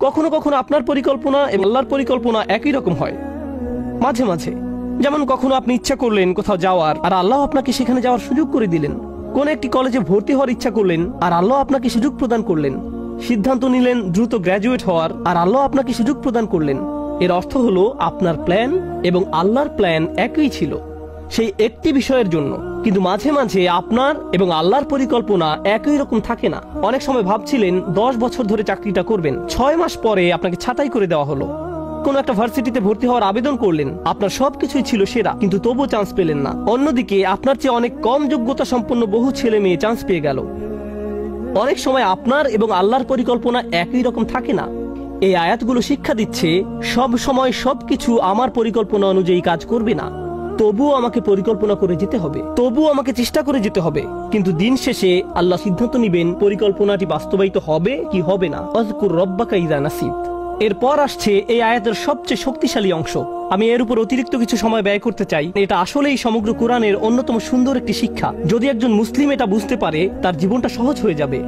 কখনো কখনো আপনার পরিকল্পনা এবং আল্লাহর পরিকল্পনা একই রকম হয়। মাঝে মাঝে, যেমন কখনো আপনি ইচ্ছা করলেন কোথাও যাওয়ার, আর আল্লাহ আপনাকে সেখানে যাওয়ার সুযোগ করে দিলেন। কোন একটি কলেজে ভর্তি হওয়ার ইচ্ছা করলেন, আর আল্লাহ আপনাকে সুযোগ প্রদান করলেন। সিদ্ধান্ত নিলেন দ্রুত গ্র্যাজুয়েট হওয়ার, আর আল্লাহ আপনাকে সুযোগ প্রদান করলেন। এর অর্থ হলো, আপনার প্ল্যান এবং আল্লাহর প্ল্যান একই ছিল। সেই একটি বিষয়ের জন্য। কিন্তু মাঝে মাঝে আপনার এবং আল্লাহর পরিকল্পনা একই রকম থাকে না। অনেক সময় ভাবছিলেন, দশ বছর ধরে চাকরিটা করবেন। ছয় মাস পরে আপনাকে ছাঁটাই করে দেওয়া হলো। কোন একটা ভার্সিটিতে ভর্তি হওয়ার আবেদন করলেন। আপনার সবকিছুই ছিল সেরা, কিন্তু তবুও চান্স পেলেন না। অন্যদিকে, আপনার চেয়ে অনেক কম যোগ্যতা সম্পন্ন বহু ছেলে মেয়ে চান্স পেয়ে গেল। অনেক সময় আপনার এবং আল্লাহর পরিকল্পনা একই রকম থাকে না। এই আয়াতগুলো শিক্ষা দিচ্ছে, সব সময় সবকিছু আমার পরিকল্পনা অনুযায়ী কাজ করবে না। তবুও আমাকে পরিকল্পনা করে যেতে হবে। তবুও আমাকে চেষ্টা করে যেতে হবে। কিন্তু দিন শেষে আল্লাহ সিদ্ধান্ত নিবেন, পরিকল্পনাটি বাস্তবায়িত হবে কি হবে না। অজকুর রব্বাকা ইদা নাসিব এরপর আসছে এই আয়াতের সবচেয়ে শক্তিশালী অংশ। আমি এর উপর অতিরিক্ত কিছু সময় ব্যয় করতে চাই। এটা আসলেই সমগ্র কোরআনের অন্যতম সুন্দর একটি শিক্ষা। যদি একজন মুসলিম এটা বুঝতে পারে, তার জীবনটা সহজ হয়ে যাবে।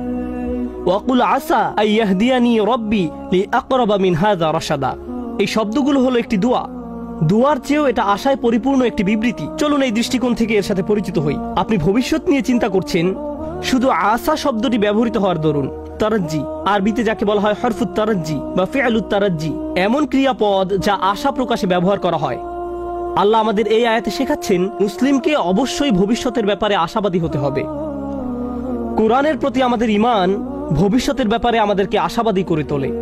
ওয়াকুল আসা আইয়াহদিয়ানি রব্বি লি আকরাবা মিন হাযা রাশাদা। এই শব্দগুলো হলো একটি দোয়া। দুয়ার চেয়েও এটা আশায় পরিপূর্ণ একটি বিবৃতি। চলুন এই দৃষ্টিকোণ থেকে এর সাথে পরিচিত হই। আপনি ভবিষ্যৎ নিয়ে চিন্তা করছেন? শুধু আশা শব্দটি ব্যবহৃত হওয়ার দরুন। তারাজ্জি। আরবিতে যাকে বলা হয় হরফুত তারাজ্জি বা ফেয়ালুত তারাজ্জি এমন ক্রিয়াপদ যা আশা প্রকাশে ব্যবহার করা হয়। আল্লাহ আমাদের এই আয়াতে শেখাচ্ছেন, মুসলিমকে অবশ্যই ভবিষ্যতের ব্যাপারে আশাবাদী হতে হবে। কোরআনের প্রতি আমাদের ইমান ভবিষ্যতের ব্যাপারে আমাদেরকে আশাবাদী করে তোলে।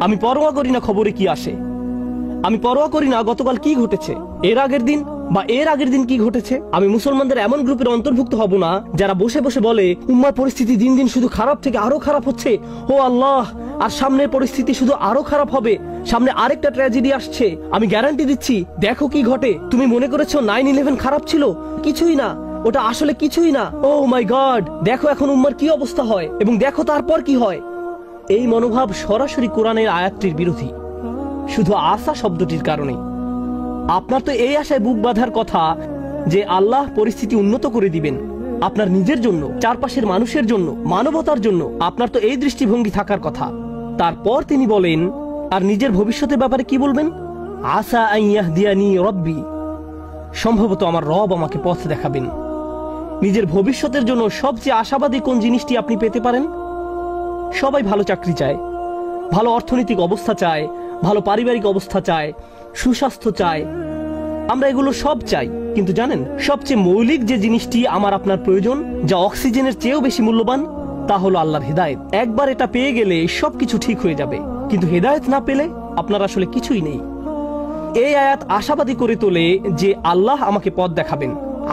আমি পরোয়া করি না খবরে কি আসে। আমি পরোয়া করি না, গতকাল কি ঘটেছে? এর আগের দিন বা এর আগের দিন কি ঘটেছে? আমি মুসলমানদের এমন গ্রুপের অন্তর্ভুক্ত হব না, যারা বসে বসে বলে, উম্মার পরিস্থিতি দিন দিন শুধু খারাপ থেকে আরও খারাপ হচ্ছে। ও আল্লাহ, আর সামনের পরিস্থিতি শুধু আরও খারাপ হবে। সামনে আরেকটা ট্র্যাজেডি আসছে, আমি গ্যারান্টি দিচ্ছি, দেখো কি ঘটে। তুমি মনে করেছ নাইন ইলেভেন খারাপ ছিল? কিছুই না। ওটা আসলে কিছুই না। ও মাই গড দেখো এখন উম্মার কি অবস্থা হয়, এবং দেখো তারপর কি হয়। এই মনোভাব সরাসরি কোরআনের আয়াতটির বিরোধী। শুধু আশা শব্দটির কারণে আপনার তো এই আশায় বুক বাঁধার কথা যে আল্লাহ পরিস্থিতি উন্নত করে দিবেন। আপনার নিজের জন্য, চারপাশের মানুষের জন্য, মানবতার জন্য আপনার তো এই দৃষ্টিভঙ্গি থাকার কথা। তারপর তিনি বলেন, আর নিজের ভবিষ্যতের ব্যাপারে কি বলবেন? আশা আইয়াহ দিয়ানি রব্বি। সম্ভবত আমার রব আমাকে পথ দেখাবেন। নিজের ভবিষ্যতের জন্য সবচেয়ে আশাবাদী কোন জিনিসটি আপনি পেতে পারেন? সবাই ভালো চাকরি চায়, ভালো অর্থনৈতিক অবস্থা চায় ভালো পারিবারিক অবস্থা চায়, সুস্বাস্থ্য চায়। আমরা এগুলো সব চাই, কিন্তু জানেন, সবচেয়ে মৌলিক যে জিনিসটি আমার আপনার প্রয়োজন, যা অক্সিজেনের চেয়েও বেশি মূল্যবান, তা হলো আল্লাহর হেদায়েত। একবার এটা পেয়ে গেলে সবকিছু ঠিক হয়ে যাবে, কিন্তু হেদায়েত না পেলে আপনার আসলে কিছুই নেই। এই আয়াত আশাবাদী করে তোলে যে আল্লাহ আমাকে পথ দেখাবেন।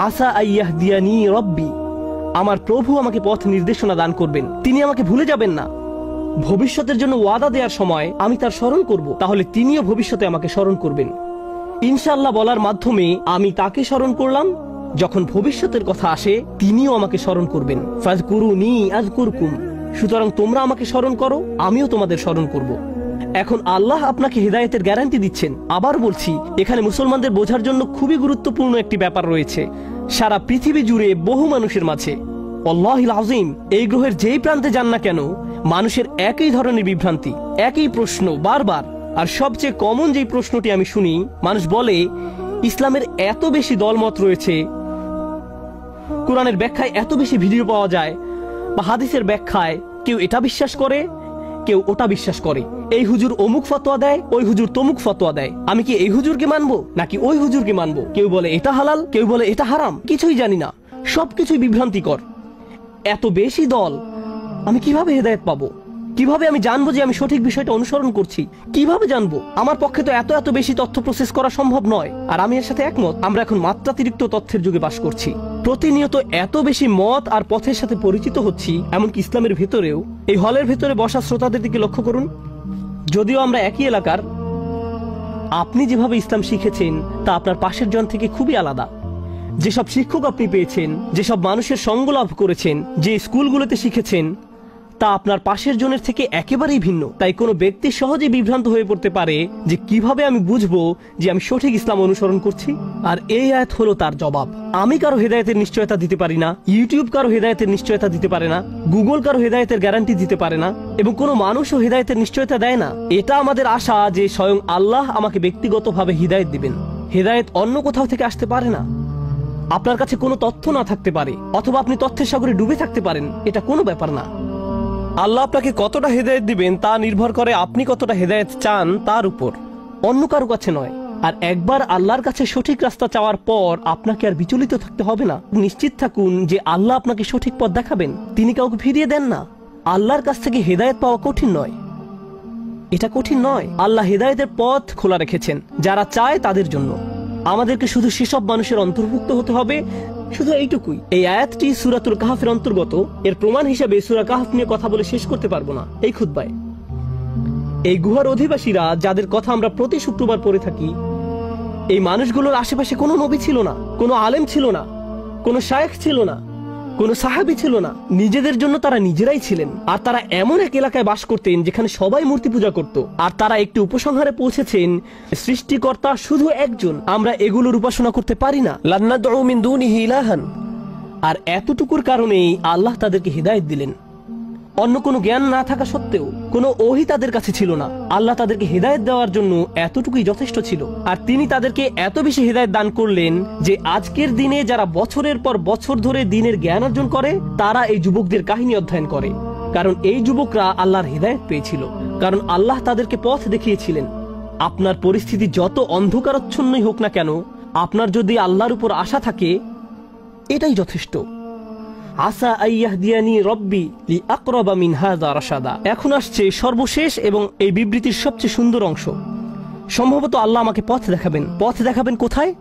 আসা আইয়াহ দিয়ানি রব্বি, আমার প্রভু আমাকে পথ নির্দেশনা দান করবেন। তিনি আমাকে ভুলে যাবেন না। ভবিষ্যতের জন্য ওয়াদা দেওয়ার সময় আমি তার স্মরণ করব। তাহলে তিনিও ভবিষ্যতে আমাকে স্মরণ করবেন। ইনশাল্লাহ বলার মাধ্যমে আমি তাকে স্মরণ করলাম। যখন ভবিষ্যতের কথা আসে, তিনিও আমাকে স্মরণ করবেন। ফাজ কুরু নি আজ কুরকুম সুতরাং তোমরা আমাকে স্মরণ করো, আমিও তোমাদের স্মরণ করব। এখন আল্লাহ আপনাকে হৃদায়তের গ্যারান্টি দিচ্ছেন। আবার বলছি, এখানে মুসলমানদের বোঝার জন্য খুবই গুরুত্বপূর্ণ একটি ব্যাপার রয়েছে। সারা পৃথিবী জুড়ে বহু মানুষের মাঝে। অল্লাহিল আজিম এই গ্রহের যেই প্রান্তে যান না কেন মানুষের একই ধরনের বিভ্রান্তি, একই প্রশ্ন বারবার। আর সবচেয়ে কমন যেই প্রশ্নটি আমি শুনি, মানুষ বলে, ইসলামের এত বেশি দলমত রয়েছে, কোরআনের ব্যাখ্যায় এত বেশি ভিডিও পাওয়া যায় বা হাদিসের ব্যাখ্যায় কেউ এটা বিশ্বাস করে, কেউ ওটা বিশ্বাস করে। এই হুজুর অমুক ফতোয়া দেয়, ওই হুজুর তমুক ফতোয়া দেয়। আমি কি এই হুজুরকে মানবো, নাকি ওই হুজুরকে মানবো? কেউ বলে এটা হালাল, কেউ বলে এটা হারাম, কিছুই জানি না। সবকিছুই বিভ্রান্তিকর। এত বেশি দল আমি কীভাবে হেদায়েত পাবো? কীভাবে আমি জানব যে আমি সঠিক বিষয়টা অনুসরণ করছি? কীভাবে জানব? আমার পক্ষে তো এত এত বেশি তথ্য প্রসেস করা সম্ভব নয়। আর আমি এর সাথে একমত, আমরা এখন মাত্রাতিরিক্ত তথ্যের যুগে বাস করছি। প্রতিনিয়ত এত বেশি মত আর পথের সাথে পরিচিত হচ্ছি, এমনকি ইসলামের ভেতরেও। এই হলের ভেতরে বসা শ্রোতাদের দিকে লক্ষ্য করুন। যদিও আমরা একই এলাকার, আপনি যেভাবে ইসলাম শিখেছেন, তা আপনার পাশের জন থেকে খুবই আলাদা। যেসব শিক্ষক আপনি পেয়েছেন, যেসব মানুষের সঙ্গ লাভ করেছেন, যে স্কুলগুলোতে শিখেছেন তা আপনার পাশের জনের থেকে একেবারেই ভিন্ন। তাই কোনো ব্যক্তি সহজে বিভ্রান্ত হয়ে পড়তে পারে যে কীভাবে আমি বুঝব যে আমি সঠিক ইসলাম অনুসরণ করছি? আর এই আয়াত হলো তার জবাব। আমি কারও হেদায়েতের নিশ্চয়তা দিতে পারি না, ইউটিউব কারও হেদায়েতের নিশ্চয়তা দিতে পারে না, গুগল কারও হেদায়েতের গ্যারান্টি দিতে পারে না, এবং কোনো মানুষও হেদায়তের নিশ্চয়তা দেয় না। এটা আমাদের আশা যে স্বয়ং আল্লাহ আমাকে ব্যক্তিগতভাবে হিদায়ত দিবেন। হেদায়েত অন্য কোথাও থেকে আসতে পারে না। আপনার কাছে কোনো তথ্য না থাকতে পারে, অথবা আপনি তথ্যের সাগরে ডুবে থাকতে পারেন, এটা কোনো ব্যাপার না। আল্লাহ আপনাকে কতটা হেদায়েত দিবেন তা নির্ভর করে আপনি কতটা হেদায়েত চান তার উপর। অন্য কারও কাছে নয়। আর একবার আল্লাহর কাছে সঠিক রাস্তা চাওয়ার পর আপনাকে আর বিচলিত থাকতে হবে না। নিশ্চিত থাকুন যে আল্লাহ আপনাকে সঠিক পথ দেখাবেন। তিনি কাউকে ফিরিয়ে দেন না। আল্লাহর কাছ থেকে হেদায়েত পাওয়া কঠিন নয়। এটা কঠিন নয়। আল্লাহ হেদায়েতের পথ খোলা রেখেছেন, যারা চায় তাদের জন্য। আমাদেরকে শুধু সেসব মানুষের অন্তর্ভুক্ত হতে হবে শুধু এইটুকুই। এই আয়াতটি সুরাতুল কাহাফের অন্তর্গত। এর প্রমাণ হিসাবে সুরা কাহাফ নিয়ে কথা বলে শেষ করতে পারব না এই খুদ্বায় এই গুহার অধিবাসীরা, যাদের কথা আমরা প্রতি শুক্রবার পড়ে থাকি, এই মানুষগুলোর আশেপাশে কোনো নবী ছিল না, কোনো আলেম ছিল না, কোনো শায়েখ ছিল না। কোনো সাহাবি ছিল না। নিজেদের জন্য তারা নিজেরাই ছিলেন। আর তারা এমন এক এলাকায় বাস করতেন যেখানে সবাই মূর্তি পূজা করত। আর তারা একটি উপসংহারে পৌঁছেছেন, সৃষ্টিকর্তা শুধু একজন, আমরা এগুলোর উপাসনা করতে পারি না। লান্না মিন দুনিহি ইলাহান। আর এতটুকুর কারণেই আল্লাহ তাদেরকে হৃদায়ত দিলেন। অন্য কোনো জ্ঞান না থাকা সত্ত্বেও কোনো ওহি তাদের কাছে ছিল না। আল্লাহ তাদেরকে হেদায়ত দেওয়ার জন্য এতটুকুই যথেষ্ট ছিল। আর তিনি তাদেরকে এত বেশি হেদায়ত দান করলেন যে আজকের দিনে যারা বছরের পর বছর ধরে দিনের জ্ঞান অর্জন করে, তারা এই যুবকদের কাহিনী অধ্যয়ন করে। কারণ এই যুবকরা আল্লাহর হেদায়ত পেয়েছিল। কারণ আল্লাহ তাদেরকে পথ দেখিয়েছিলেন। আপনার পরিস্থিতি যত অন্ধকারচ্ছন্নই হোক না কেন, আপনার যদি আল্লাহর উপর আশা থাকে, এটাই যথেষ্ট। আসা আইয়াহদিয়ানি রব্বি লি আকরবা মিন হাযা রাশাদা। এখন আসছে সর্বশেষ এবং এই বিবৃতির সবচেয়ে সুন্দর অংশ। সম্ভবত আল্লাহ আমাকে পথ দেখাবেন। পথ দেখাবেন কোথায়?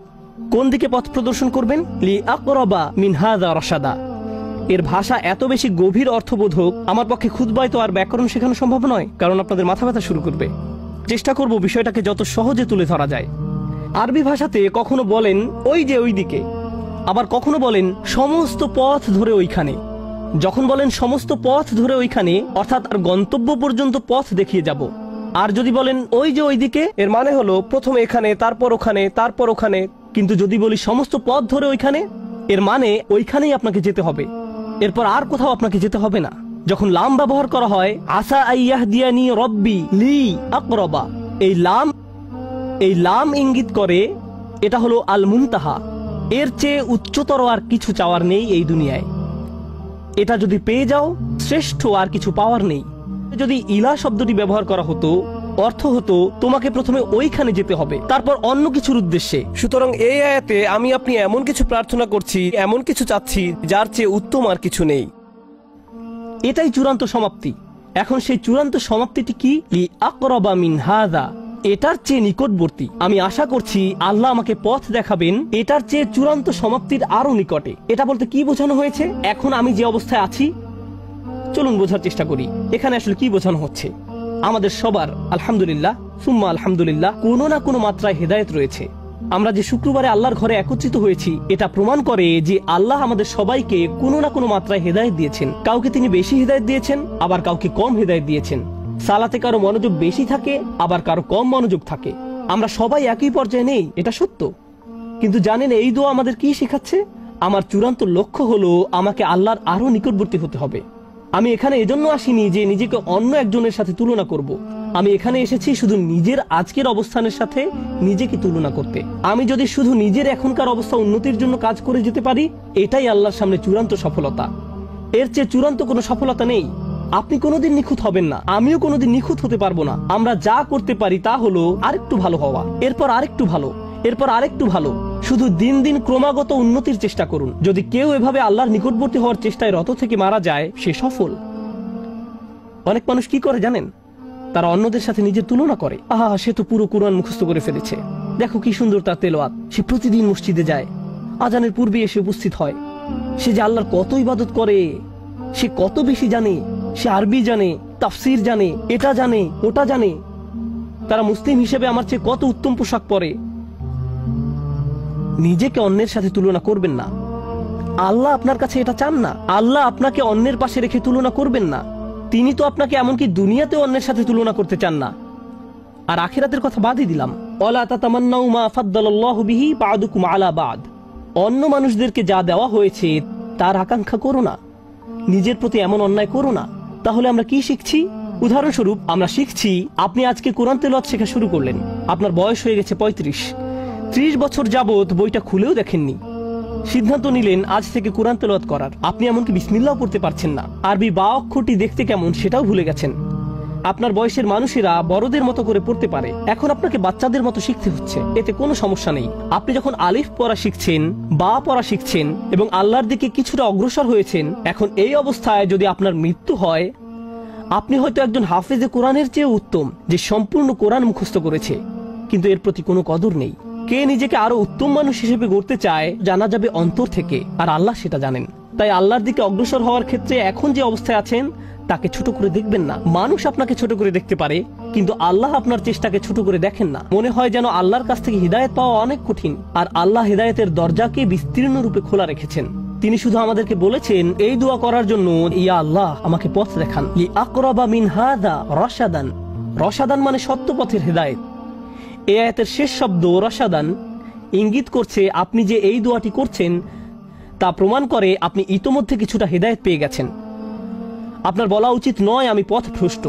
কোন দিকে পথ প্রদর্শন করবেন? লি আকরবা মিন হাযা রাশাদা। এর ভাষা এত বেশি গভীর অর্থবোধক, আমার পক্ষে খুদবায় তো আর ব্যাকরণ শেখানো সম্ভব নয়, কারণ আপনাদের মাথা ব্যথা শুরু করবে। চেষ্টা করব বিষয়টাকে যত সহজে তুলে ধরা যায়। আরবি ভাষাতে কখনো বলেন, ওই যে ওই দিকে আবার কখনো বলেন, সমস্ত পথ ধরে ওইখানে। যখন বলেন, সমস্ত পথ ধরে ওইখানে, অর্থাৎ আর গন্তব্য পর্যন্ত পথ দেখিয়ে যাব। আর যদি বলেন, ওই যে ওইদিকে, এর মানে হলো, প্রথমে এখানে, তারপর ওখানে তারপর ওখানে। কিন্তু যদি বলি, সমস্ত পথ ধরে ওইখানে, এর মানে ওইখানেই আপনাকে যেতে হবে। এরপর আর কোথাও আপনাকে যেতে হবে না। যখন লাম ব্যবহার করা হয়, আসা আইয়াহ দিয়ানি রব্বি লি আকরবা। এই লাম এই লাম ইঙ্গিত করে, এটা হলো আল মুনতাহা এর চেয়ে উচ্চতর আর কিছু চাওয়ার নেই এই দুনিয়ায়। এটা যদি পেয়ে যাও শ্রেষ্ঠ আর কিছু পাওয়ার নেই। যদি ইলা শব্দটি ব্যবহার করা হতো অর্থ হতো তোমাকে প্রথমে ওইখানে যেতে হবে তারপর অন্য কিছুর উদ্দেশ্যে। সুতরাং এই আয়াতে আমি আপনি এমন কিছু প্রার্থনা করছি এমন কিছু চাচ্ছি যার চেয়ে উত্তম আর কিছু নেই। এটাই চূড়ান্ত সমাপ্তি। এখন সেই চূড়ান্ত সমাপ্তিটি কি? আকরবা মিন হাদা। এটার চেয়ে নিকটবর্তী। আমি আশা করছি আল্লাহ আমাকে পথ দেখাবেন, এটার চেয়ে চূড়ান্ত সমাপ্তির আরও নিকটে। এটা বলতে কি বোঝানো হয়েছে? এখন আমি যে অবস্থায় আছি, চলুন বোঝার চেষ্টা করি। এখানে আসলে কি বোঝানো হচ্ছে? আমাদের সবার আলহামদুলিল্লাহ, সুম্মা আলহামদুলিল্লাহ, কোনো না কোনো মাত্রায় হেদায়েত রয়েছে। আমরা যে শুক্রবারে আল্লাহর ঘরে একত্রিত হয়েছি, এটা প্রমাণ করে যে আল্লাহ আমাদের সবাইকে কোনো না কোনো মাত্রায় হেদায়েত দিয়েছেন। কাউকে তিনি বেশি হেদায়েত দিয়েছেন, আবার কাউকে কম হেদায়েত দিয়েছেন। সালাতে কারও মনোযোগ বেশি থাকে, আবার কারও কম মনোযোগ থাকে। আমরা সবাই একই পর্যায়ে নেই, এটা সত্য। কিন্তু জানেন, এই দোয়া আমাদের কি শেখাচ্ছে? আমার চূড়ান্ত লক্ষ্য হলো আমাকে আল্লাহর আরও নিকটবর্তী হতে হবে। আমি এখানে এজন্য আসিনি যে নিজেকে অন্য একজনের সাথে তুলনা করব। আমি এখানে এসেছি শুধু নিজের আজকের অবস্থানের সাথে নিজেকে তুলনা করতে। আমি যদি শুধু নিজের এখনকার অবস্থা উন্নতির জন্য কাজ করে যেতে পারি, এটাই আল্লাহর সামনে চূড়ান্ত সফলতা। এর চেয়ে চূড়ান্ত কোনো সফলতা নেই। আপনি কোনোদিন নিখুঁত হবেন না। আমিও কোনোদিন নিখুঁত হতে পারব না। আমরা যা করতে পারি তা হলো আরেকটু ভালো হওয়া। এরপর আরেকটু ভালো। এরপর আরেকটু ভালো। শুধু দিন দিন ক্রমাগত উন্নতির চেষ্টা করুন। যদি কেউ এভাবে আল্লাহর নিকটবর্তী হওয়ার চেষ্টায় রত থেকে মারা যায়, সে সফল। অনেক মানুষ কি করে জানেন? তারা অন্যদের সাথে নিজের তুলনা করে। আহা, সে তো পুরো কোরআন মুখস্থ করে ফেলেছে। দেখো কি সুন্দর তার তেলোয়াত। সে প্রতিদিন মসজিদে যায়। আজানের পূর্বে এসে উপস্থিত হয়। সে যে আল্লাহর কত ইবাদত করে, সে কত বেশি জানে। সে আরবি জানে, তাফসির জানে, এটা জানে, ওটা জানে। তারা মুসলিম হিসেবে আমার চেয়ে কত উত্তম পোশাক পরে। নিজেকে অন্যের সাথে তুলনা করবেন না। আল্লাহ আপনার কাছে এটা চান না। আল্লাহ আপনাকে অন্যের পাশে রেখে তুলনা করবেন না। তিনি তো আপনাকে এমনকি দুনিয়াতেও অন্যের সাথে তুলনা করতে চান না। আর আখেরাতের কথা বাদই দিলাম। অলা বাদ। অন্য মানুষদেরকে যা দেওয়া হয়েছে, তার আকাঙ্ক্ষা করো না। নিজের প্রতি এমন অন্যায় করো না। তাহলে আমরা কি শিখছি? উদাহরণস্বরূপ, আমরা শিখছি, আপনি আজকে কোরআন তেলত শেখা শুরু করলেন। আপনার বয়স হয়ে গেছে পঁয়ত্রিশ। ত্রিশ বছর যাবত বইটা খুলেও দেখেননি। সিদ্ধান্ত নিলেন, আজ থেকে কোরআন তেলত করার। আপনি এমনকি বিসমিল্লাও পড়তে পারছেন না। আরবি বা অক্ষরটি দেখতে কেমন সেটাও ভুলে গেছেন। আপনার বয়সের মানুষেরা বড়দের মতো করে পড়তে পারে। এখন আপনাকে বাচ্চাদের মতো শিখতে হচ্ছে। এতে কোনো সমস্যা নেই। আপনি যখন আলিফ পড়া শিখছেন, বা পড়া শিখছেন, এবং আল্লাহর দিকে কিছুটা অগ্রসর হয়েছেন, এখন এই অবস্থায় যদি আপনার মৃত্যু হয়, আপনি হয়তো একজন হাফেজে কোরআনের চেয়ে উত্তম, যে সম্পূর্ণ কোরআন মুখস্থ করেছে। কিন্তু এর প্রতি কোনো কদর নেই। কে নিজেকে আরও উত্তম মানুষ হিসেবে গড়তে চায়, জানা যাবে অন্তর থেকে, আর আল্লাহ সেটা জানেন। তাই আল্লাহর দিকে অগ্রসর হওয়ার ক্ষেত্রে এখন যে অবস্থায় আছেন তাকে ছোট করে দেখবেন না। মানুষ আপনাকে ছোট করে দেখতে পারে, কিন্তু আল্লাহ আপনার চেষ্টাকে ছোট করে দেখেন না। মনে হয় যেন আল্লাহর কাছ থেকে হৃদায়ত পাওয়া অনেক কঠিন, আর আল্লাহ হৃদায়তের দরজাকে বিস্তীর্ণ রূপে খোলা রেখেছেন। তিনি শুধু আমাদেরকে বলেছেন, এই দোয়া করার জন্য ইয়া আল্লাহ, আমাকে পথ দেখান। মিন হাদা রসাদান রসাদান মানে সত্য পথের হৃদায়ত। এ আয়াতের শেষ শব্দ রসাদান ইঙ্গিত করছে, আপনি যে এই দোয়াটি করছেন, তা প্রমাণ করে আপনি ইতোমধ্যে কিছুটা হেদায়েত পেয়ে গেছেন। আপনার বলা উচিত নয় আমি পথ ভ্রষ্ট।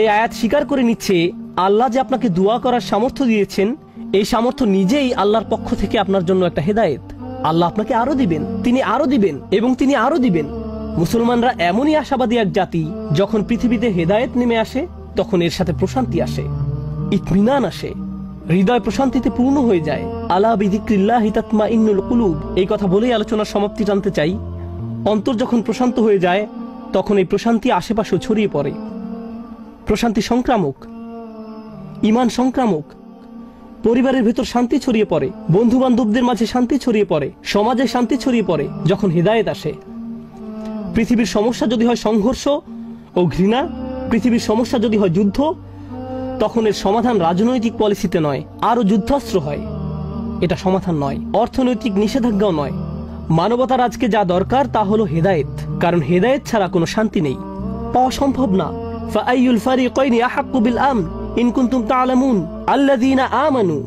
এই আয়াত স্বীকার করে নিচ্ছে, আল্লাহ যে আপনাকে দোয়া করার সামর্থ্য দিয়েছেন, এই সামর্থ্য নিজেই আল্লাহর পক্ষ থেকে আপনার জন্য একটা হেদায়েত। আল্লাহ আপনাকে আরও দিবেন, তিনি আরও দিবেন, এবং তিনি আরও দিবেন। মুসলমানরা এমনই আশাবাদী এক জাতি, যখন পৃথিবীতে হেদায়েত নেমে আসে, তখন এর সাথে প্রশান্তি আসে, ইতমিনান আসে, হৃদয় প্রশান্তিতে পূর্ণ হয়ে যায়। আলা বিদিক্রিল্লাহ হিতাত্মা ইন্নুল কুলুব, এই কথা বলেই আলোচনার সমাপ্তি জানতে চাই। অন্তর যখন প্রশান্ত হয়ে যায় তখন এই প্রশান্তি আশেপাশেও ছড়িয়ে পড়ে। প্রশান্তি সংক্রামক, ইমান সংক্রামক। পরিবারের ভেতর শান্তি ছড়িয়ে পড়ে বন্ধু বান্ধবদের মাঝে শান্তি ছড়িয়ে পড়ে, সমাজে শান্তি ছড়িয়ে পড়ে যখন হৃদায়ত আসে পৃথিবীর সমস্যা যদি হয় সংঘর্ষ ও ঘৃণা, পৃথিবীর সমস্যা যদি হয় যুদ্ধ, তখন এর সমাধান রাজনৈতিক পলিসিতে নয় আরও যুদ্ধাস্ত্র হয়। এটা সমাধান নয়, অর্থনৈতিক নিষেধাজ্ঞাও নয়। মানবতার আজকে যা দরকার তা হলো হেদায়েত, কারণ হেদায়েত ছাড়া কোনো শান্তি নেই। পাওয়া সম্ভব না। ফাআইয়ুল ফারিকাইনি আহাক্কু বিল আমন, ইন কুনতুম তা'লামুন আল্লাযীনা আমানু।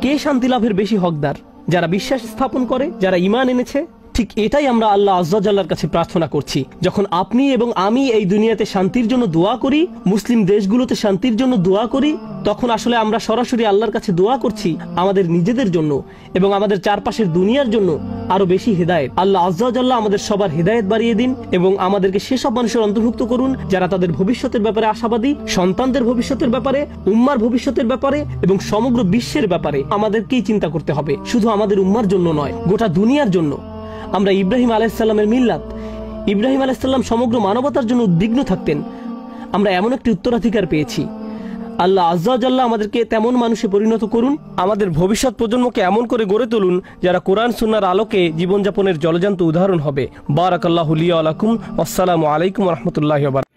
কে শান্তি লাভের বেশি হকদার? যারা বিশ্বাস স্থাপন করে, যারা ইমান এনেছে ঠিক এটাই আমরা আল্লাহ আজ্জাল্লাহর কাছে প্রার্থনা করছি। যখন আপনি এবং আমি এই দুনিয়াতে শান্তির জন্য দোয়া করি, মুসলিম দেশগুলোতে শান্তির জন্য দোয়া করি, তখন আসলে আমরা সরাসরি আল্লাহর কাছে দোয়া করছি আমাদের নিজেদের জন্য এবং আমাদের চারপাশের দুনিয়ার জন্য আরও বেশি হেদায়েত। আল্লাহ আজ্জাল্লাহ আমাদের সবার হেদায়েত বাড়িয়ে দিন এবং আমাদেরকে সেসব মানুষের অন্তর্ভুক্ত করুন যারা তাদের ভবিষ্যতের ব্যাপারে আশাবাদী, সন্তানদের ভবিষ্যতের ব্যাপারে, উম্মার ভবিষ্যতের ব্যাপারে এবং সমগ্র বিশ্বের ব্যাপারে আমাদেরকেই চিন্তা করতে হবে। শুধু আমাদের উম্মার জন্য নয়, গোটা দুনিয়ার জন্য। আমরা ইব্রাহিম আলাইসাল্লামের মিল্লাত। ইব্রাহিম আলাইসাল্লাম সমগ্র মানবতার জন্য উদ্বিগ্ন থাকতেন। আমরা এমন একটি উত্তরাধিকার পেয়েছি। আল্লাহ আজ্লাহ আমাদেরকে তেমন মানুষে পরিণত করুন। আমাদের ভবিষ্যৎ প্রজন্মকে এমন করে গড়ে তুলুন, যারা কোরআন, সুন্নার আলোকে জীবনযাপনের জলজান্ত উদাহরণ হবে। বারাকাল্লাহ আলাইকুম আসসালামু আলাইকুম রহমতুল্লাহ